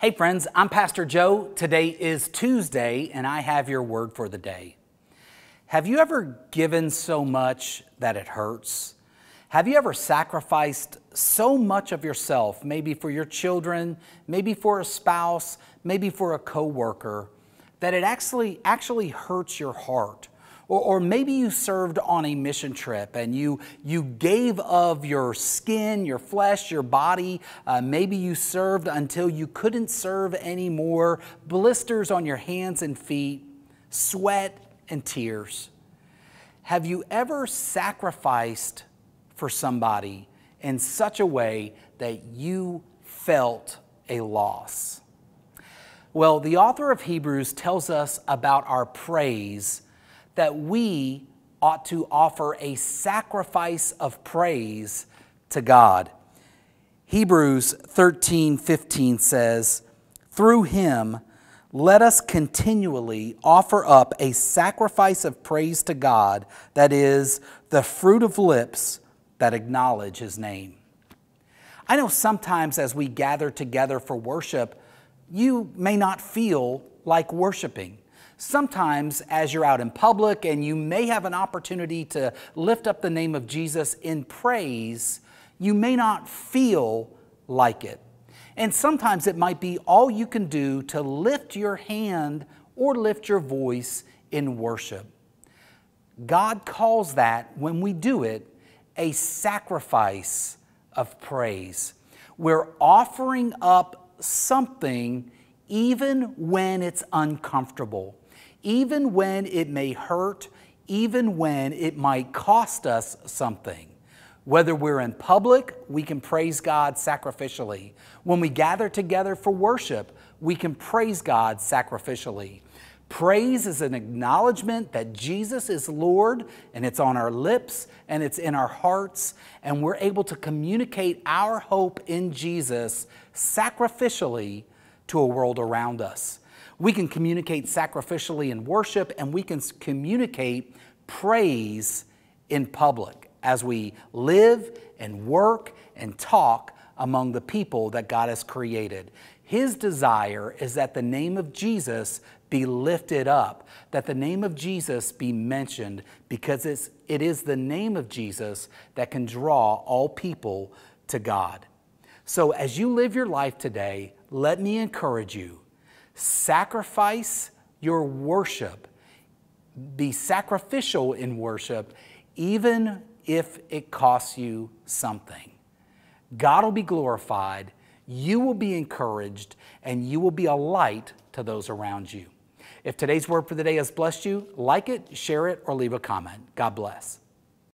Hey, friends, I'm Pastor Joe. Today is Tuesday, and I have your word for the day. Have you ever given so much that it hurts? Have you ever sacrificed so much of yourself, maybe for your children, maybe for a spouse, maybe for a coworker, that it actually actually hurts your heart? Or, or maybe you served on a mission trip and you, you gave of your skin, your flesh, your body. Uh, maybe you served until you couldn't serve anymore. Blisters on your hands and feet, sweat and tears. Have you ever sacrificed for somebody in such a way that you felt a loss? Well, the author of Hebrews tells us about our praise that we ought to offer a sacrifice of praise to God. Hebrews 13 15 says, Through him, let us continually offer up a sacrifice of praise to God, that is, the fruit of lips that acknowledge his name. I know sometimes as we gather together for worship, you may not feel like worshiping. Sometimes, as you're out in public and you may have an opportunity to lift up the name of Jesus in praise, you may not feel like it. And sometimes it might be all you can do to lift your hand or lift your voice in worship. God calls that, when we do it, a sacrifice of praise. We're offering up something even when it's uncomfortable even when it may hurt, even when it might cost us something. Whether we're in public, we can praise God sacrificially. When we gather together for worship, we can praise God sacrificially. Praise is an acknowledgement that Jesus is Lord, and it's on our lips and it's in our hearts, and we're able to communicate our hope in Jesus sacrificially to a world around us. We can communicate sacrificially in worship, and we can communicate praise in public as we live and work and talk among the people that God has created. His desire is that the name of Jesus be lifted up, that the name of Jesus be mentioned, because it's, it is the name of Jesus that can draw all people to God. So as you live your life today, let me encourage you sacrifice your worship, be sacrificial in worship, even if it costs you something. God will be glorified, you will be encouraged, and you will be a light to those around you. If today's word for the day has blessed you, like it, share it, or leave a comment. God bless.